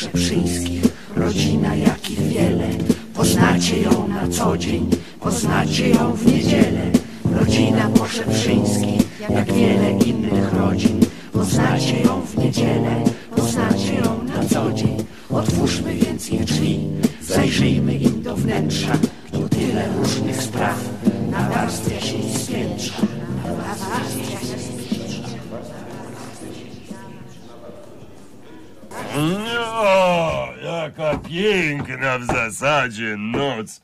Poszeprzyńskich, rodzina jakich wiele. Poznacie ją na co dzień, poznacie ją w niedzielę. Rodzina Poszeprzyńskich, jak wiele innych rodzin. Poznacie ją w niedzielę, poznacie ją na co dzień. Otwórzmy więc ich drzwi, zajrzyjmy im do wnętrza. Tu tyle różnych spraw nawarstwia się i spiętrza. No, jaka piękna w zasadzie noc.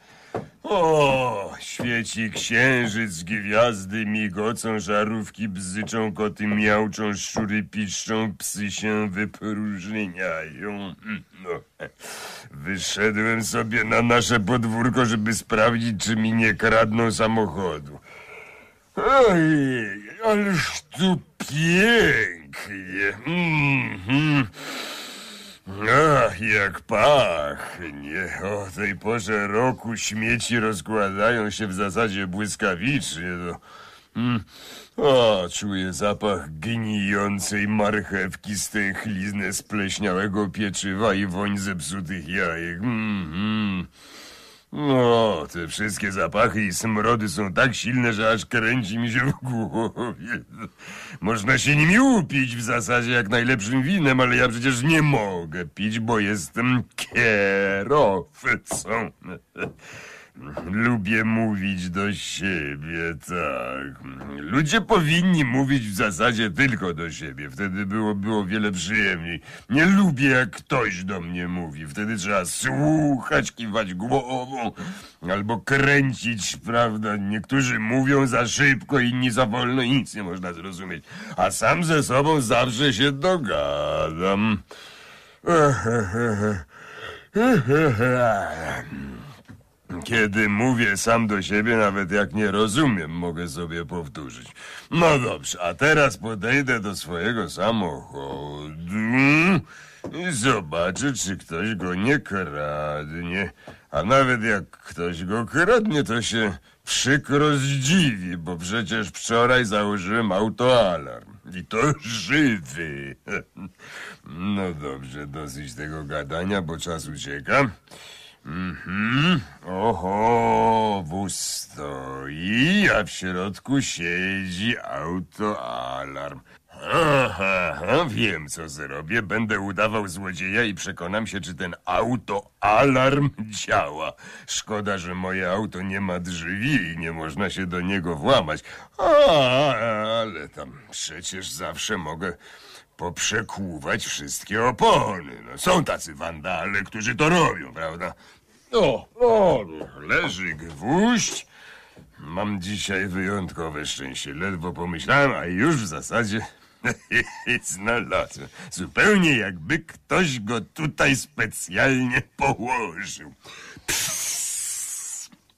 O, świeci księżyc, gwiazdy migocą, żarówki bzyczą, koty miauczą, szczury piszczą, psy się wypróżniają. No, wyszedłem sobie na nasze podwórko, żeby sprawdzić, czy mi nie kradną samochodu. Ojej, ależ tu pięknie. Mhm. Ach, jak pachnie. O tej porze roku śmieci rozkładają się w zasadzie błyskawicznie. To... Mm. O, czuję zapach gnijącej marchewki, stęchliznę spleśniałego pieczywa i woń zepsutych jajek. Mm, mm. No, te wszystkie zapachy i smrody są tak silne, że aż kręci mi się w głowie. Można się nimi upić w zasadzie jak najlepszym winem, ale ja przecież nie mogę pić, bo jestem kierowcą. Lubię mówić do siebie, tak. Ludzie powinni mówić w zasadzie tylko do siebie. Wtedy byłoby o wiele przyjemniej. Nie lubię, jak ktoś do mnie mówi. Wtedy trzeba słuchać, kiwać głową albo kręcić, prawda? Niektórzy mówią za szybko, inni za wolno i nic nie można zrozumieć. A sam ze sobą zawsze się dogadam. Kiedy mówię sam do siebie, nawet jak nie rozumiem, mogę sobie powtórzyć. No dobrze, a teraz podejdę do swojego samochodu i zobaczę, czy ktoś go nie kradnie. A nawet jak ktoś go kradnie, to się przykro zdziwi, bo przecież wczoraj założyłem autoalarm. I to żywy. No dobrze, dosyć tego gadania, bo czas ucieka. Mhm. Oho, wóz stoi, a w środku siedzi autoalarm. Aha, aha, wiem co zrobię. Będę udawał złodzieja i przekonam się, czy ten autoalarm działa. Szkoda, że moje auto nie ma drzwi i nie można się do niego włamać. A, ale tam przecież zawsze mogę poprzekłuwać wszystkie opony. No, są tacy wandale, którzy to robią, prawda? O, o, leży gwóźdź. Mam dzisiaj wyjątkowe szczęście. Ledwo pomyślałem, a już w zasadzie znalazłem. Zupełnie jakby ktoś go tutaj specjalnie położył. Psst.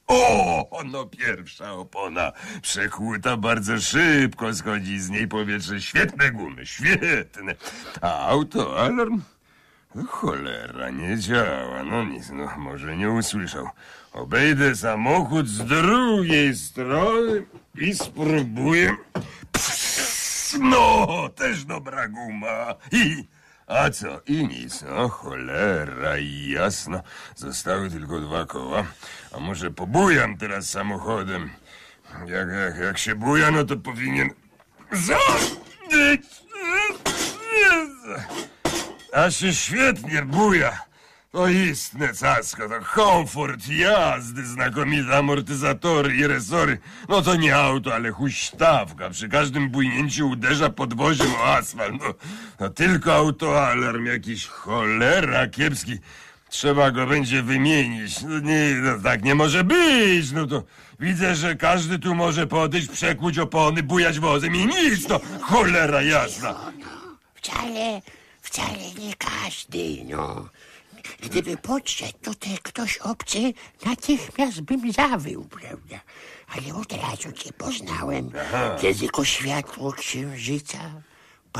O, no pierwsza opona przekłuta bardzo szybko, schodzi z niej powietrze. Świetne gumy, świetne. A autoalarm? Cholera, nie działa. No nic, no może nie usłyszał. Obejdę samochód z drugiej strony i spróbuję. Pss, no, też dobra guma. I... A co? I nic. No, cholera, jasno. Zostały tylko dwa koła. A może pobujam teraz samochodem? Jak, jak, jak się buja, no to powinien... Zabić! A się świetnie buja. To istne casko, to komfort jazdy, znakomite amortyzatory i resory. No to nie auto, ale huśtawka. Przy każdym bujnięciu uderza podwoziem o asfalt. No, to tylko autoalarm jakiś cholera kiepski. Trzeba go będzie wymienić. No nie, no tak nie może być. No to widzę, że każdy tu może podejść, przekłuć opony, bujać wozem i nic. To cholera jasna. Wcale, wcale nie każdy, no. Gdyby podszedł tutaj ktoś obcy, natychmiast bym zawył, prawda? Ale od razu cię poznałem. Tylko światło księżyca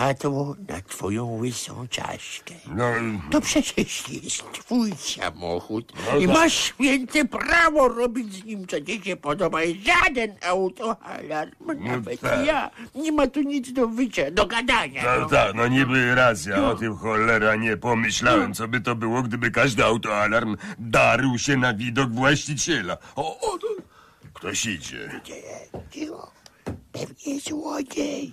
spadło na twoją łysą czaszkę. No, To przecież jest twój samochód No i tak. masz święte prawo robić z nim, co ci się podoba. I żaden autoalarm, nawet tak. ja, nie ma tu nic do wycia, do gadania. no No. tak, no niby racja, o tym cholera nie pomyślałem, co by to było, gdyby każdy autoalarm darł się na widok właściciela. O, o, to ktoś idzie. Cicho, pewnie złodziej.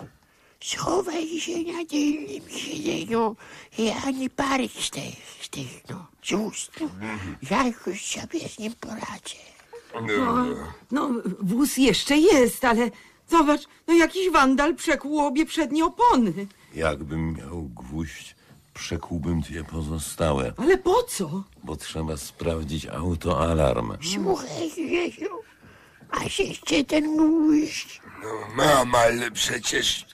Schowaj się na tylnym siedzeniu i ani pary z tych, z tych, no, z ust. Ja już sobie z nim poradzę. No, No, wóz jeszcze jest, ale zobacz, no jakiś wandal przekłuł obie przednie opony. Jakbym miał gwóźdź, przekułbym dwie pozostałe, Ale po co? bo trzeba sprawdzić autoalarm. Słuchaj, Grzesiu, masz jeszcze ten gwóźdź. no mam, ale przecież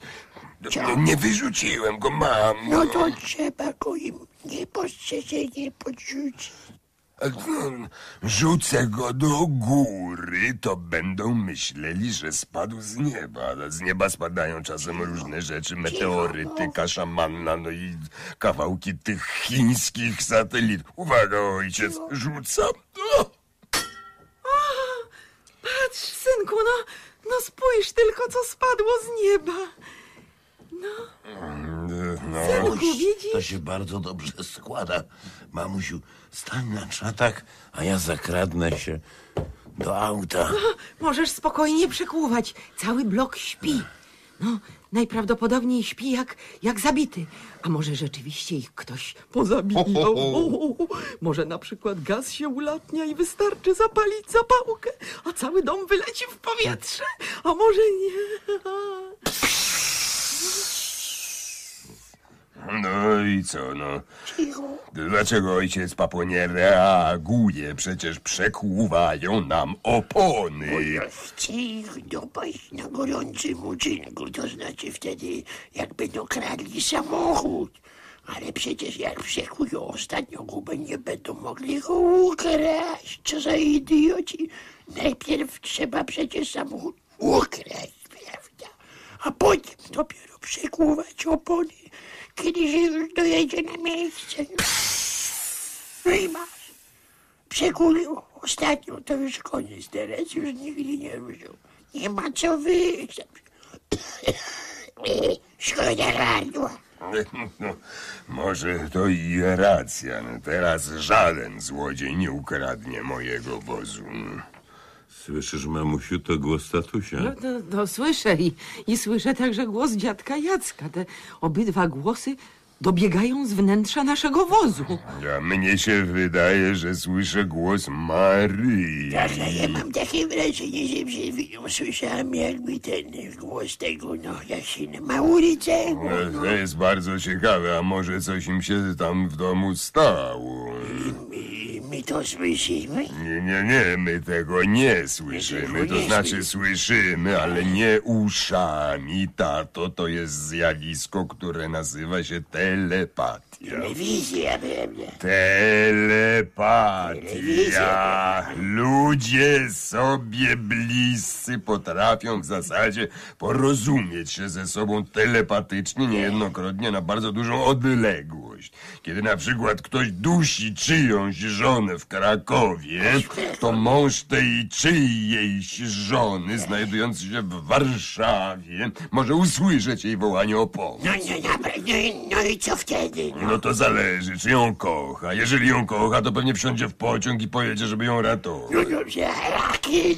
no, nie wyrzuciłem go, mam. No to trzeba go im niepostrzeżenie podrzucić. No, Rzucę go do góry, to będą myśleli, że spadł z nieba. Z nieba spadają czasem różne rzeczy, meteoryty, kasza manna, no i kawałki tych chińskich satelitów. Uwaga, ojciec, rzucam. O! Patrz, synku, no, no spójrz tylko, co spadło z nieba. No, To widzisz? się bardzo dobrze składa. Mamusiu, stań na czatach, a ja zakradnę się do auta. Możesz spokojnie przekłuwać. Cały blok śpi. No, najprawdopodobniej śpi jak, jak zabity. A może rzeczywiście ich ktoś pozabijał? O, może na przykład gaz się ulatnia i wystarczy zapalić zapałkę, a cały dom wyleci w powietrze? A może nie? No i co, no? Cicho. Dlaczego ojciec papo nie reaguje? Przecież przekłuwają nam opony. Chcę ich dopaść na gorącym uczynku, to znaczy wtedy, jak będą kradli samochód. Ale przecież jak przekują ostatnią gubę, nie będą mogli go ukraść. Co za idioci. Najpierw trzeba przecież samochód ukraść? A potem dopiero przekuwać opony, kiedy się już dojedzie na miejsce. No i masz. Przekulił ostatnią, to już koniec, teraz już nigdy nie ruszył. Nie ma co wyjść. Szkoda radła. No, może to i racja. No, teraz żaden złodziej nie ukradnie mojego wozu. Słyszysz, mamusiu, to głos tatusia? No, no, no słyszę i, i słyszę także głos dziadka Jacka. Te obydwa głosy dobiegają z wnętrza naszego wozu. A mnie się wydaje, że słyszę głos Maryi. Tak, a ja mam takie wrażenie, że przed chwilą słyszałem jakby ten głos tego, no jak się na Maurycego. No, To jest bardzo ciekawe, a może coś im się tam w domu stało? My, my to słyszymy. Nie, nie, nie, my tego nie słyszymy. To znaczy słyszymy, ale nie uszami. Tato, to jest zjawisko, które nazywa się telepatia. Telewizja, prawda? Telepatia. Ludzie sobie bliscy potrafią w zasadzie porozumieć się ze sobą telepatycznie, niejednokrotnie na bardzo dużą odległość. Kiedy na przykład ktoś dusi czyjąś żonę w Krakowie, to mąż tej czyjejś żony, znajdujący się w Warszawie, może usłyszeć jej wołanie o pomoc. No, no, no, no, no i co wtedy? No? No to zależy, czy ją kocha. Jeżeli ją kocha, to pewnie wsiądzie w pociąg i pojedzie, żeby ją ratować. No dobrze, a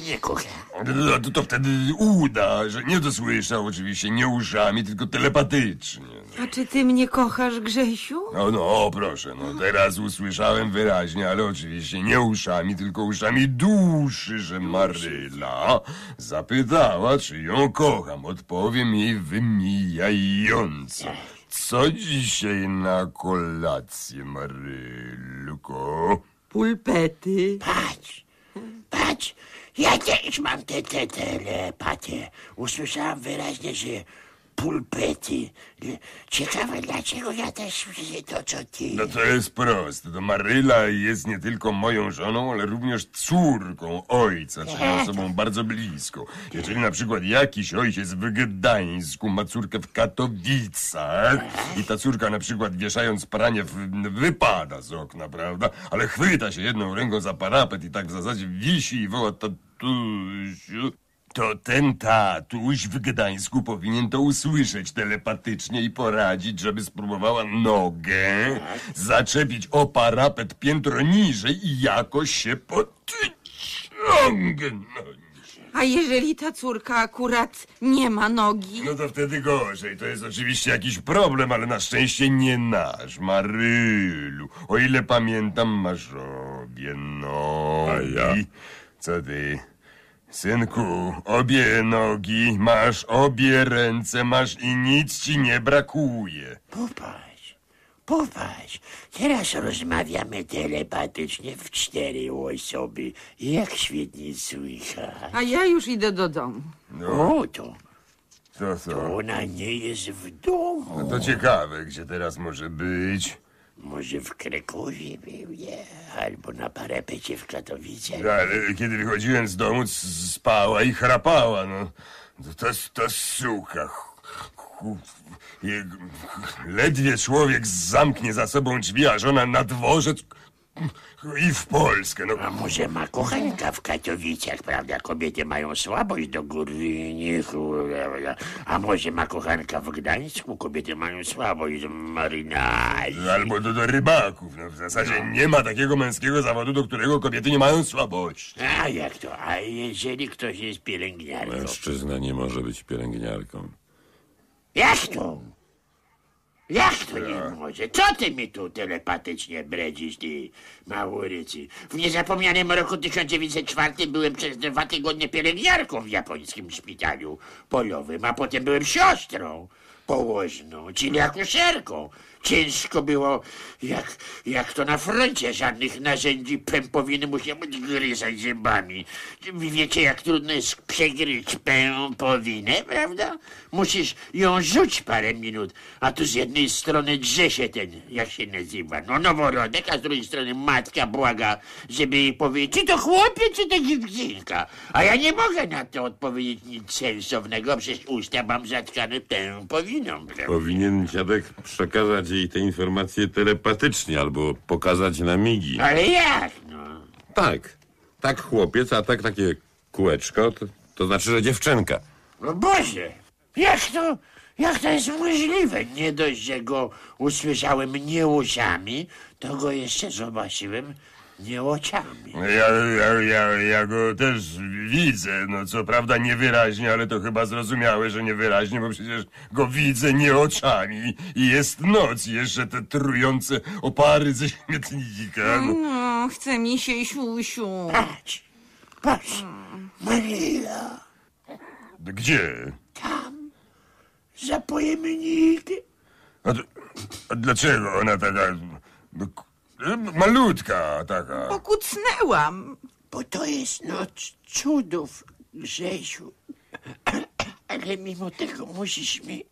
nie kocha? No to, to wtedy uda, że nie dosłyszał oczywiście nie uszami, tylko telepatycznie. A czy ty mnie kochasz, Grzesiu? No, no, proszę, no teraz usłyszałem wyraźnie, ale oczywiście nie uszami, tylko uszami duszy, że Maryla zapytała, czy ją kocham. Odpowiem jej wymijająco. Co dzisiaj na kolację, Marylko? Pulpety. Patrz, patrz, ja też mam tę te, telepatię. Usłyszałem wyraźnie, że pulpety. Ciekawe, dlaczego ja też widzę to, co ty. No to jest proste. To Maryla jest nie tylko moją żoną, ale również córką ojca, czyli osobą bardzo bliską. Jeżeli na przykład jakiś ojciec w Gdańsku ma córkę w Katowicach i ta córka na przykład wieszając pranie wypada z okna, prawda? Ale chwyta się jedną ręką za parapet i tak w zasadzie wisi i woła tatusiu. To ten tatuś w Gdańsku powinien to usłyszeć telepatycznie i poradzić, żeby spróbowała nogę zaczepić o parapet piętro niżej i jakoś się podciągnąć. A jeżeli ta córka akurat nie ma nogi? No to wtedy gorzej. To jest oczywiście jakiś problem, ale na szczęście nie nasz. Marylu, o ile pamiętam, masz obie nogi. A ja? Co ty? Synku, obie nogi, masz obie ręce, masz i nic ci nie brakuje. Popatrz, popatrz. Teraz rozmawiamy telepatycznie w cztery osoby. Jak świetnie słychać. A ja już idę do domu. O, to, To co? ona nie jest w domu. No to ciekawe, gdzie teraz może być. Może w Krakowie był, nie? Albo na parapecie w Katowicach. No, Ale kiedy wychodziłem z domu, spała i chrapała, no. Sucha. Chu- je- Ledwie człowiek zamknie za sobą drzwi, a żona na dworzec i w Polskę, no. A może ma kochanka w Katowicach, prawda? Kobiety mają słabość do górników. A może ma kochanka w Gdańsku? Kobiety mają słabość do marynarki. Albo do, do rybaków. No, w zasadzie nie ma takiego męskiego zawodu, do którego kobiety nie mają słabości. A jak to? A jeżeli ktoś jest pielęgniarką? Mężczyzna nie może być pielęgniarką. Jak to? Jak to nie może? Co ty mi tu telepatycznie bredzisz, ty małorycy? W niezapomnianym roku 1904 byłem przez dwa tygodnie pielęgniarką w japońskim szpitalu polowym, a potem byłem siostrą położną, czyli akuszerką. Ciężko było, jak, jak to na froncie. Żadnych narzędzi pępowiny musiałem gryzać zębami. Wiecie, jak trudno jest przegryźć pępowinę, prawda? Musisz ją rzuć parę minut, a tu z jednej strony drze się ten, jak się nazywa, no noworodek, a z drugiej strony matka błaga, żeby jej powiedzieć, czy to chłopiec, czy to dziewczynka. A ja nie mogę na to odpowiedzieć nic sensownego, przecież usta mam zatkane pępowiną, prawda? Powinien dziadek przekazać jej te informacje telepatycznie albo pokazać na migi. Ale jak, no? Tak, tak chłopiec, a tak takie kółeczko, to, to znaczy, że dziewczynka. O Boże, jak to, jak to jest możliwe? Nie dość, że go usłyszałem nie to go jeszcze zobaczyłem nie oczami. Ja, ja, ja, ja go też widzę, no co prawda niewyraźnie, ale to chyba zrozumiałe, że niewyraźnie, bo przecież go widzę nie oczami i jest noc jeszcze te trujące opary ze śmietnika. No. No, chce mi się siusiu. Patrz, patrz, Maryla, Gdzie? za pojemnikiem. A, to, a dlaczego ona taka no, malutka taka? Pokucnęłam. Bo to jest noc cudów, Grzesiu. Ale mimo tego musisz mi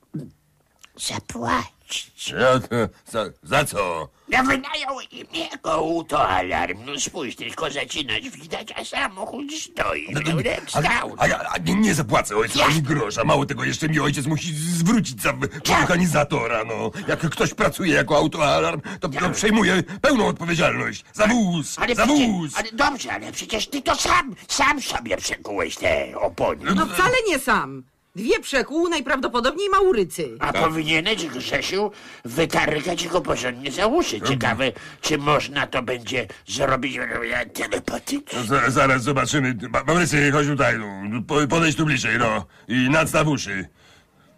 zapłacić. To, za, za co? Ja wynajął imię autoalarm. No spójrz, tylko zaczynasz widać, a samochód stoi. Prawda? Ale, Stał. a ja a nie, nie zapłacę ojcu ani grosza. Mało tego, jeszcze mi ojciec musi zwrócić za organizatora, no. Jak ktoś pracuje jako autoalarm, to, to przejmuje pełną odpowiedzialność. Za wóz, Ale za przecież, wóz. ale dobrze, ale przecież ty to sam, sam sobie przekułeś te opony. No wcale nie sam. Dwie przekół, najprawdopodobniej Maurycy. A powinieneś, Grzesiu, wytargać go porządnie za uszy. Ciekawe, czy można to będzie zrobić e, telepatycznie. No, za, zaraz zobaczymy. Ma- Maurycy, chodź tutaj, no. Po- Podejdź tu bliżej, no. I nadstaw uszy.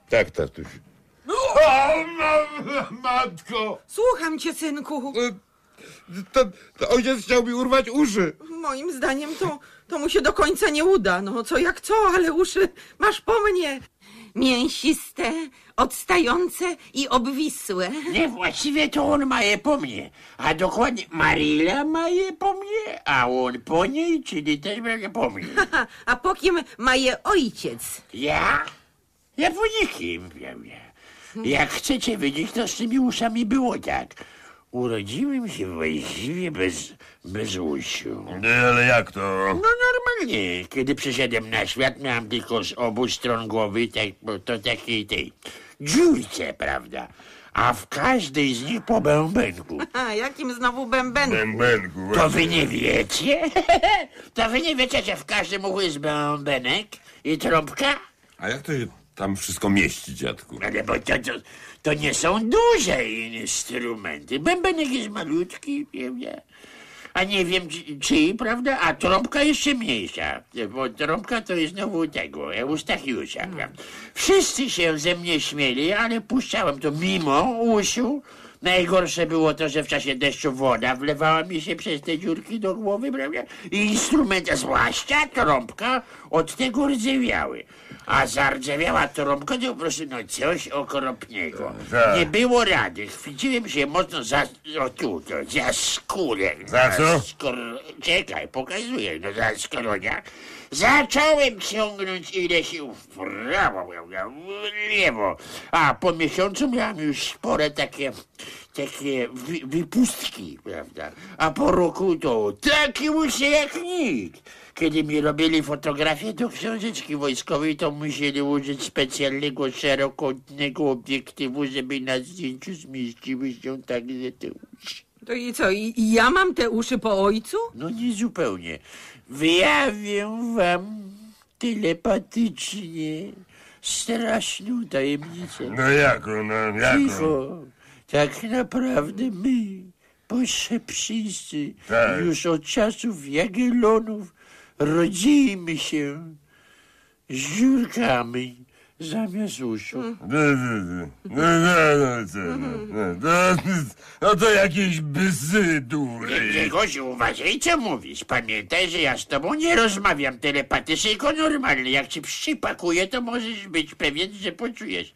Tak, tatuś. Matko! Słucham cię, synku. To, to ojciec chciał mi urwać uszy. Moim zdaniem to, to mu się do końca nie uda. No co jak co, ale uszy masz po mnie. Mięsiste, odstające i obwisłe. Nie, właściwie to on ma je po mnie. A dokładnie Marila ma je po mnie, a on po niej, czyli też ma je po mnie. Ha, a po kim ma je ojciec? Ja? Japonikiem, prawda? Jak chcecie wiedzieć, to z tymi uszami było tak. Urodziłem się właściwie bez, bez uszu. No, ale jak to? No normalnie. Kiedy przyszedłem na świat, miałem tylko z obu stron głowy tak, to takiej tej dziurce, prawda? A w każdej z nich po bębenku. A, jakim znowu bębenem? Bębenku. To wy nie wiecie? To wy nie wiecie, że w każdym uchu jest bębenek i trąbka? A jak to się tam wszystko mieści, dziadku? Ale bo to, to, to nie są duże instrumenty. Bębenek jest malutki, prawda? A nie wiem czy, czy, prawda? A trąbka jeszcze mniejsza. Bo trąbka to jest znowu tego, Eustachiusza, prawda? Wszyscy się ze mnie śmieli, ale puszczałem to mimo uszu. Najgorsze było to, że w czasie deszczu woda wlewała mi się przez te dziurki do głowy, prawda? I instrumenty, zwłaszcza trąbka, od tego rdzewiały. A zardzewiała trąbka to po prostu no coś okropnego. Tak. Nie było rady. Chwyciłem się mocno za, o tu, to, za skórę. Za co? Skor... Czekaj, pokazuję, no za skronia. Zacząłem ciągnąć ile się w prawo, w lewo. A po miesiącu miałem już spore takie, takie wy, wypustki, prawda. A po roku to taki łysy jak nikt. Kiedy mi robili fotografię do książeczki wojskowej, to musieli użyć specjalnego szerokątnego obiektywu, żeby na zdjęciu zmieściły się także te uszy. To i co, i, i ja mam te uszy po ojcu? No nie zupełnie. Wyjawię wam telepatycznie straszną tajemnicę. No jako, no jako? Cicho. Tak naprawdę my, poszeprzyńscy, Tak. już od czasów Jagiellonów rodzimy się z dziurkami zamiast uszu. No, no, no, no, no, co, no, no, no, no to jakieś bzydury. Grzegosiu, uważaj, co mówisz. Pamiętaj, że ja z tobą nie rozmawiam telepatycznie, tylko normalnie. Jak ci przypakuję, to możesz być pewien, że poczujesz.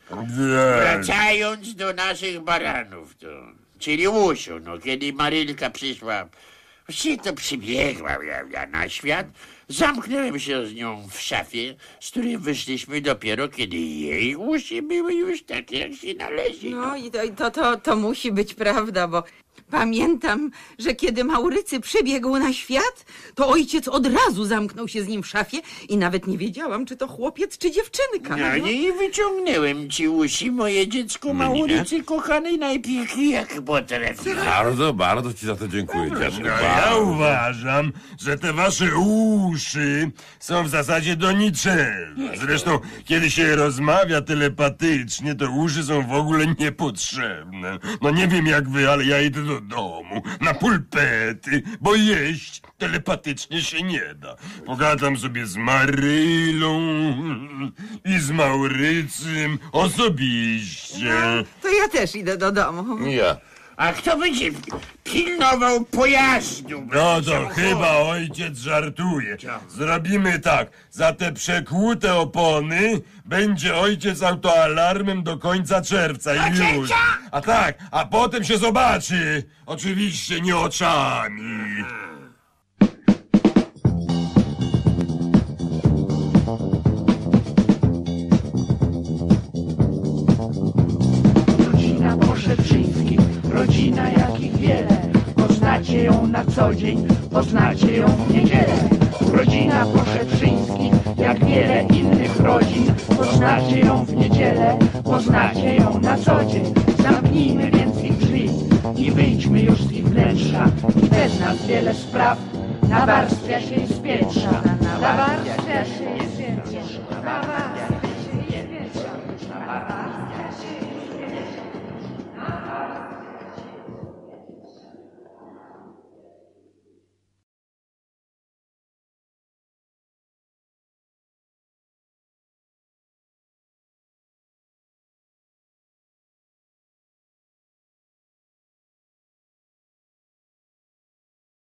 Wracając do naszych baranów, to, czyli Łusiu, no kiedy Marylka przyszła, właściwie to przybiegła prawda, na świat, zamknąłem się z nią w szafie, z której wyszliśmy dopiero, kiedy jej uszy były już takie, jak się należy. No i to, to, to, to musi być prawda, bo pamiętam, że kiedy Maurycy przybiegł na świat, to ojciec od razu zamknął się z nim w szafie i nawet nie wiedziałam, czy to chłopiec, czy dziewczynka. No, nie i wyciągnąłem ci usi, moje dziecko Maurycy kochanej najpiękniej jak potrafiłem. Bardzo, bardzo ci za to dziękuję, dziadku. No, ja uważam, że te wasze uszy są w zasadzie do niczego. Zresztą, kiedy się rozmawia telepatycznie, to uszy są w ogóle niepotrzebne. No nie wiem jak wy, ale ja idę do domu, na pulpety, bo jeść telepatycznie się nie da. Pogadam sobie z Marylą i z Maurycym osobiście. to ja też idę do domu. Ja. A kto będzie pilnował pojazdu? No to chyba ojciec żartuje. Zrobimy tak. Za te przekłute opony będzie ojciec autoalarmem do końca czerwca i już. A tak, a potem się zobaczy. Oczywiście nie oczami. Rodzina jakich wiele. Poznacie ją na co dzień, poznacie ją w niedzielę. Rodzina Poszeprzyńskich, jak wiele innych rodzin. Poznacie ją w niedzielę, poznacie ją na co dzień. Zamknijmy więc ich drzwi i wyjdźmy już z ich wnętrza. I bez nas wiele spraw. Nawarstwia się i spiętrza Nawarstwia się i Nawarstwia